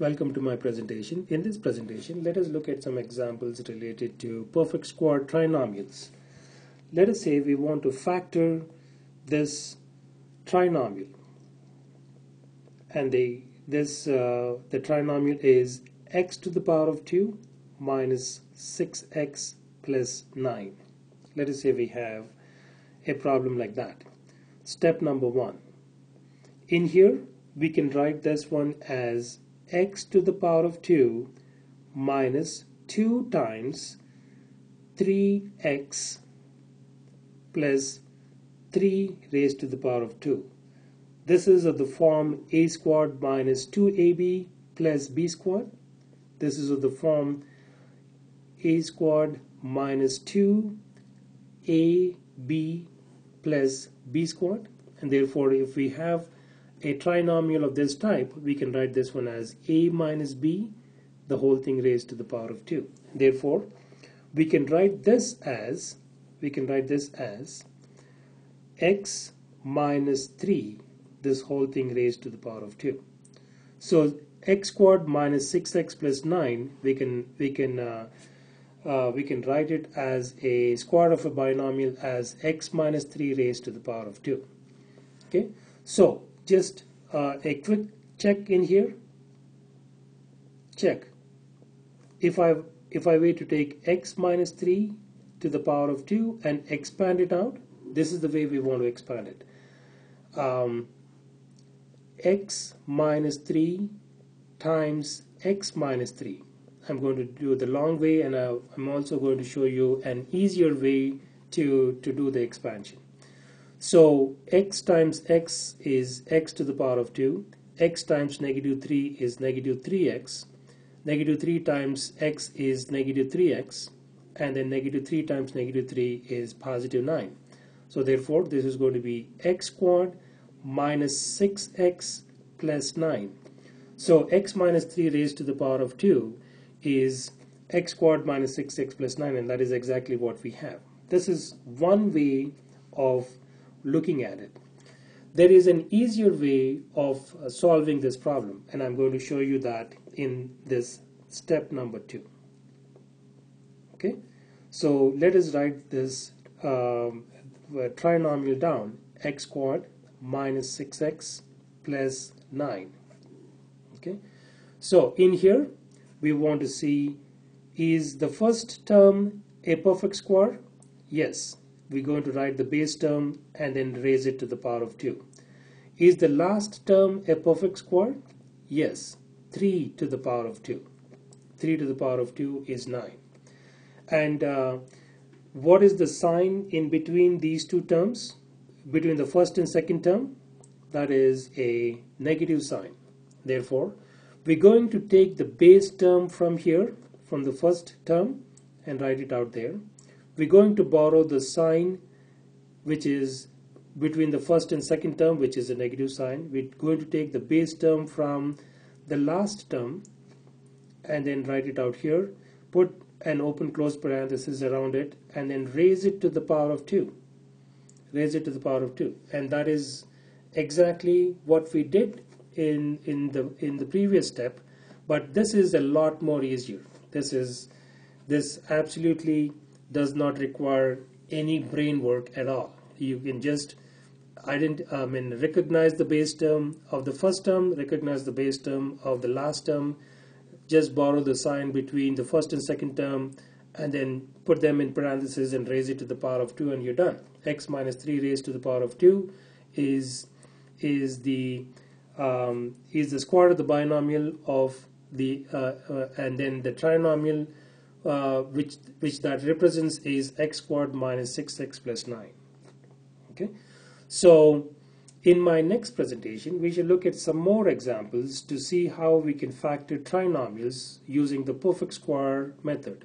Welcome to my presentation. In this presentation, let us look at some examples related to perfect square trinomials. Let us say we want to factor this trinomial and the this uh, the trinomial is x to the power of 2 minus 6x plus 9. Let us say we have a problem like that. Step number 1. In here, we can write this one as x to the power of 2 minus 2 times 3x plus 3 raised to the power of 2. This is of the form a squared minus 2ab plus b squared. This is of the form a squared minus 2ab plus b squared. And therefore, if we have a trinomial of this type, we can write this one as a minus b, the whole thing raised to the power of 2. Therefore, we can write this as, we can write this as x minus 3, this whole thing raised to the power of 2. So x squared minus 6x plus 9, we can, we can uh, uh, we can write it as a square of a binomial as x minus 3 raised to the power of 2 okay so just uh, a quick check in here. Check. If I if I were to take x minus 3 to the power of 2 and expand it out this is the way we want to expand it. Um, x minus 3 times x minus 3 I'm going to do the long way and I'm also going to show you an easier way to, to do the expansion. So x times x is x to the power of 2, x times negative 3 is negative 3x, negative 3 times x is negative 3x, and then negative 3 times negative 3 is positive 9. So therefore this is going to be x squared minus 6x plus 9. So x minus 3 raised to the power of 2 is x squared minus 6x plus 9 and that is exactly what we have. This is one way of looking at it. There is an easier way of uh, solving this problem and I'm going to show you that in this step number 2. Okay, so let us write this um, trinomial down x squared minus 6x plus 9. Okay, so in here we want to see is the first term a perfect square? Yes. We're going to write the base term and then raise it to the power of 2. Is the last term a perfect square? Yes. 3 to the power of 2. 3 to the power of 2 is 9. And uh, what is the sign in between these two terms? Between the first and second term? That is a negative sign. Therefore, we're going to take the base term from here, from the first term, and write it out there. We're going to borrow the sign which is between the first and second term, which is a negative sign. We're going to take the base term from the last term and then write it out here. Put an open close parenthesis around it and then raise it to the power of 2. Raise it to the power of 2. And that is exactly what we did in in the in the previous step but this is a lot more easier this is this absolutely does not require any brain work at all. You can just ident I mean recognize the base term of the first term recognize the base term of the last term just borrow the sign between the first and second term and then put them in parentheses and raise it to the power of 2 and you're done. X minus 3 raised to the power of 2 is is the um, is the square of the binomial of the uh, uh, and then the trinomial uh, which which that represents is x squared minus 6x plus 9 okay? So in my next presentation we shall look at some more examples to see how we can factor trinomials using the perfect square method